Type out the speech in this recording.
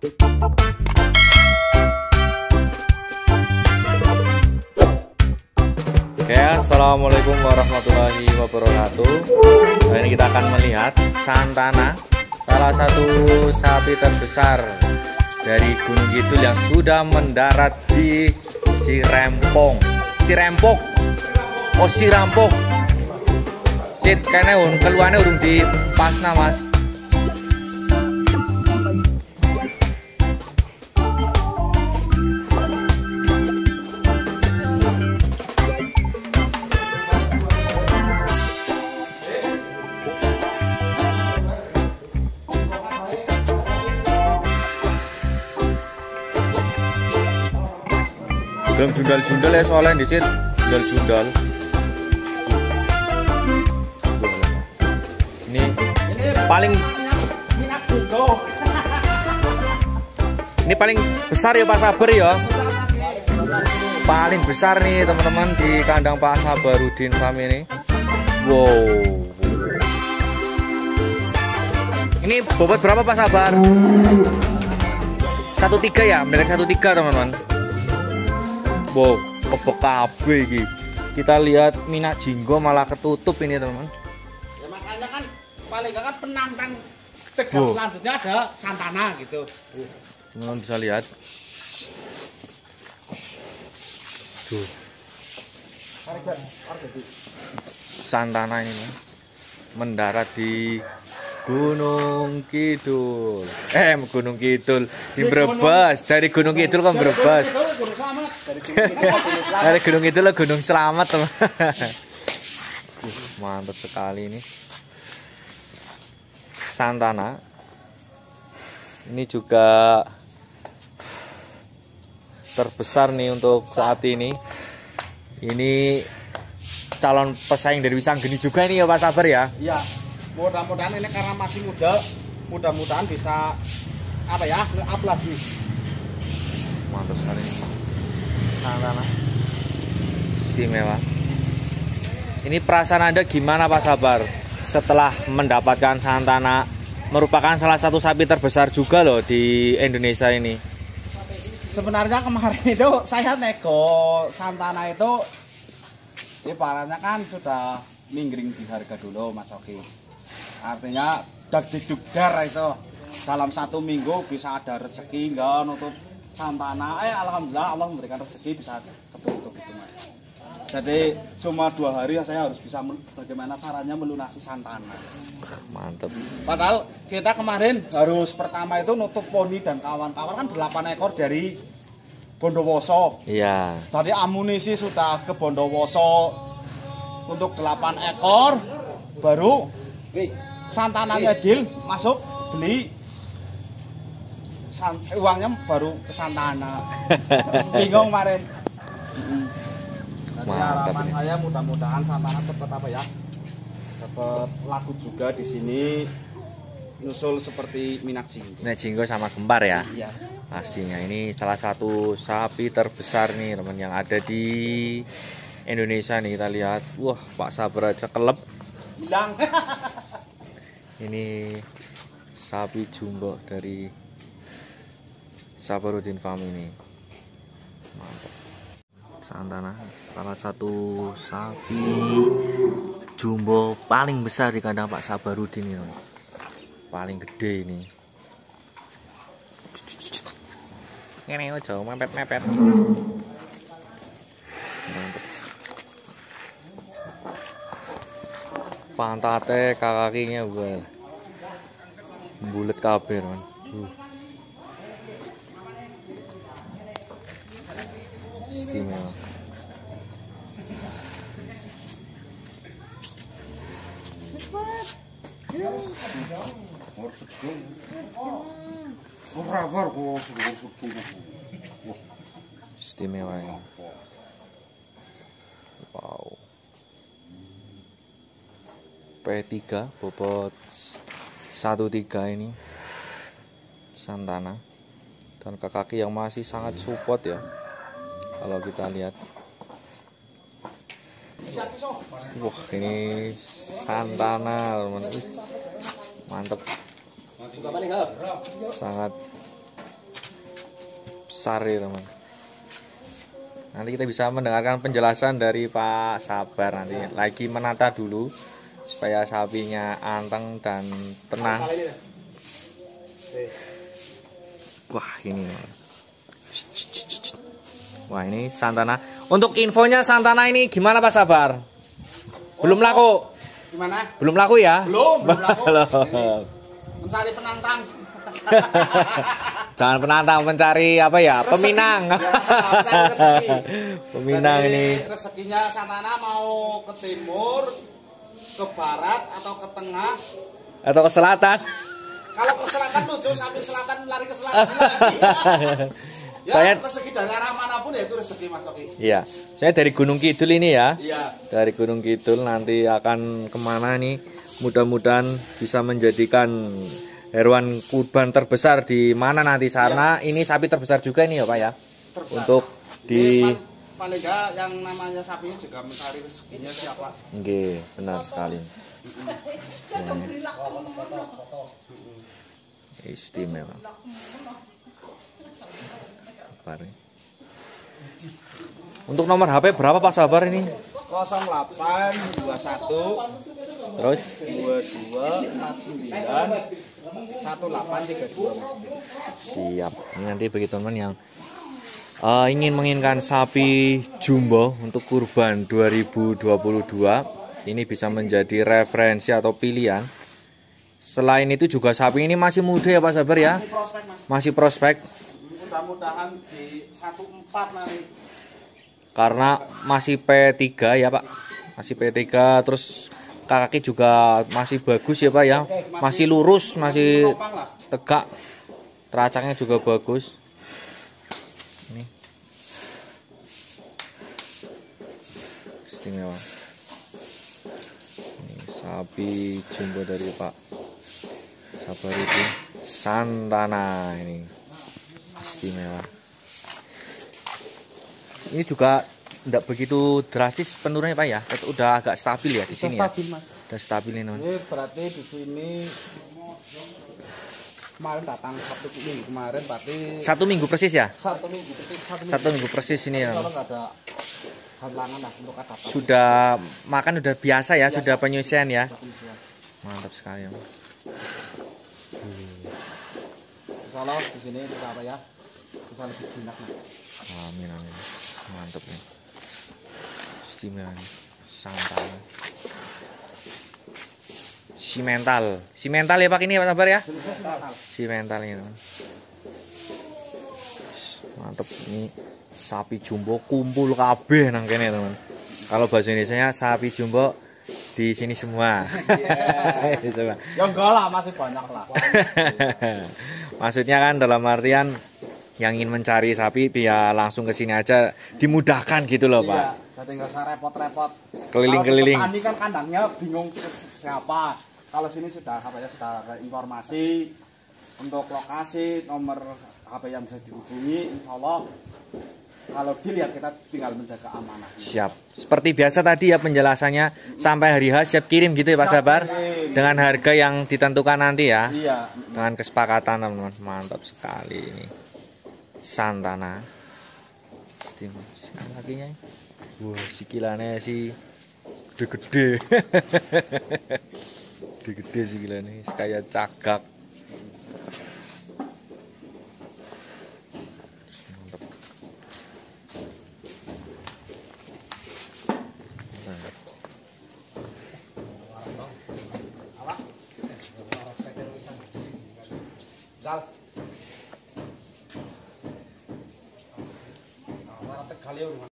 Oke, assalamualaikum warahmatullahi wabarakatuh. Nah, ini kita akan melihat Santana, salah satu sapi terbesar dari Gunung Kidul yang sudah mendarat di Sirempong. Sirempok. Oh, Sirampok. Sit, kayaknya keluarnya urung di pasna, Mas. Belum jundal-jundal ya soalnya di sit jundal-jundal. Ini paling ini paling besar ya Pak Sabar ya. Paling besar nih teman-teman di kandang Pak Sabarudin Farm ini. Wow. Ini bobot berapa Pak Sabar? Satu tiga ya, merek satu tiga teman-teman. Wow, kebek kabeh iki. Kita lihat minyak jinggo malah ketutup ini, teman. Ya makanya kan paling kan penantang tegas Bu. selanjutnya ada Santana gitu. Teman bisa lihat. Tuh, Santana ini mendarat di Gunung Kidul. Eh, Gunung Kidul di Brebes. Dari Gunung Kidul ke Brebes. Dari Gunung Kidul ke lah gunung selamat teman. Uh, mantap sekali ini. Santana. Ini juga terbesar nih untuk saat ini. Ini calon pesaing dari Wisanggeni juga ini ya Pak Sabar ya. Iya. Mudah-mudahan ini karena masih muda, mudah-mudahan bisa apa ya nge-up lagi. Mantap sekali. Santana. Istimewa. Ini perasaan Anda gimana Pak Sabar? Setelah mendapatkan Santana merupakan salah satu sapi terbesar juga loh di Indonesia ini. Sebenarnya kemarin itu saya nego Santana itu ini parahnya kan sudah minggring di harga dulu Mas Oki. Artinya dak didugdar itu dalam satu minggu bisa ada rezeki enggak nutup Santana. Eh alhamdulillah Allah memberikan rezeki bisa ketutup itu Mas. Jadi cuma dua hari saya harus bisa bagaimana caranya melunasi Santana. Mantap. Padahal kita kemarin harus pertama itu nutup poni dan kawan-kawan kan 8 ekor dari Bondowoso. Iya. Jadi amunisi sudah ke Bondowoso untuk 8 ekor baru santananya deal masuk beli san- uangnya baru ke Santana. Bingung kemarin. Jadi harapan ini. saya mudah-mudahan Santana cepat apa ya? Cepat laku juga di sini. Nusul seperti minyak jinggo. Ini jinggo sama kembar ya. Iya. Pastinya ini salah satu sapi terbesar nih teman yang ada di Indonesia nih kita lihat. Wah, Pak Sabar aja kelep. Bilang. Ini sapi jumbo dari Sabarudin Farm ini. Mantap. Santana salah satu sapi jumbo paling besar di kandang Pak Sabarudin ini. Paling gede ini. Ini jauh mepet-mepet. Mantap. Pantate kakinya gue bulat kabeh man. Uh. Istimewa. Istimewa ini. Wow. P3 bobot 13 ini. Santana. Dan ke kaki yang masih sangat support ya kalau kita lihat. Wah ini Santana mantep. Sangat besar ya teman. Nanti kita bisa mendengarkan penjelasan dari Pak Sabar nanti. Lagi menata dulu supaya sapinya anteng dan tenang wah ini wah ini Santana untuk infonya Santana ini gimana Pak Sabar belum laku Gimana? belum laku ya Belum, belum laku. Mencari penantang. Jangan penantang mencari apa ya? Peminang. Ya. Peminang Jadi, ini. Rezekinya Santana mau ke timur, ke barat atau ke tengah. Atau ke selatan. Kalau ke selatan lucu, sapi selatan lari ke selatan lagi. ya, Saya- rezeki dari arah mana pun ya itu rezeki Mas Oki. Iya. Saya dari Gunung Kidul ini ya. Iya. Dari Gunung Kidul nanti akan ke mana nih? Mudah-mudahan bisa menjadikan hewan kurban terbesar di mana nanti sana. Ini sapi terbesar juga ini ya Pak ya. Terbesar. Untuk di paling enggak yang namanya sapinya juga mencari rezekinya siapa? Nggih, benar sekali. Istimewa. Untuk nomor HP berapa Pak Sabar ini? 08 21 Terus 22 49 1832 Mas. siap. Ini nanti bagi teman yang eh, ingin menginginkan sapi jumbo untuk kurban 2022 ini bisa menjadi referensi atau pilihan. Selain itu juga sapi ini masih muda ya Pak Sabar ya. Masih prospek Mas. Masih prospek Mudah-mudahan di 14 nanti karena masih P3 ya Pak. Masih P3 terus kaki juga masih bagus ya Pak ya. Masih lurus, masih tegak. Teracaknya juga bagus. Istimewa. Ini sapi jumbo dari Pak Sabar itu Santana ini. Istimewa. Ini juga tidak begitu drastis penurunannya Pak ya. Udah agak stabil ya di sini ya. Mas. Udah stabil ini. non. Ini berarti di sini kemarin datang Sabtu minggu kemarin berarti Satu minggu persis ya? satu minggu persis satu minggu. Satu minggu persis ini ya. Kalau nggak ada halangan lah untuk ada Sudah makan udah biasa ya, sudah penyusian ya. Mantap sekali. ya. Allah di sini bisa apa ya bisa lebih jinak lah. Amin amin. Mantap nih. Istimewa nih. Santana. Si mental, si mental ya Pak ini Pak Sabar ya? Si mental ini. Mantap ini sapi jumbo kumpul kabeh nang kene teman. Kalau bahasa Indonesia sapi jumbo di sini semua. Di semua. Ya enggak lah masih banyak lah. Maksudnya kan dalam artian yang ingin mencari sapi dia langsung ke sini aja dimudahkan gitu loh Iya, Pak. jadi nggak usah repot-repot. Keliling-keliling. Kalau di petani kan kandangnya bingung siapa. Kalau sini sudah apa ya sudah ada informasi untuk lokasi nomor HP yang bisa dihubungi, insya Allah kalau dilihat kita tinggal menjaga amanah. Siap. Seperti biasa tadi ya penjelasannya sampai hari H siap kirim gitu ya Pak Siap Sabar. kirim. Dengan harga yang ditentukan nanti ya. Iya, Dengan kesepakatan teman-teman. Mantap sekali ini. Santana. Sekarang kakinya. Wah, sikilannya sih gede-gede. Gede-gede sikilannya, kayak cagak.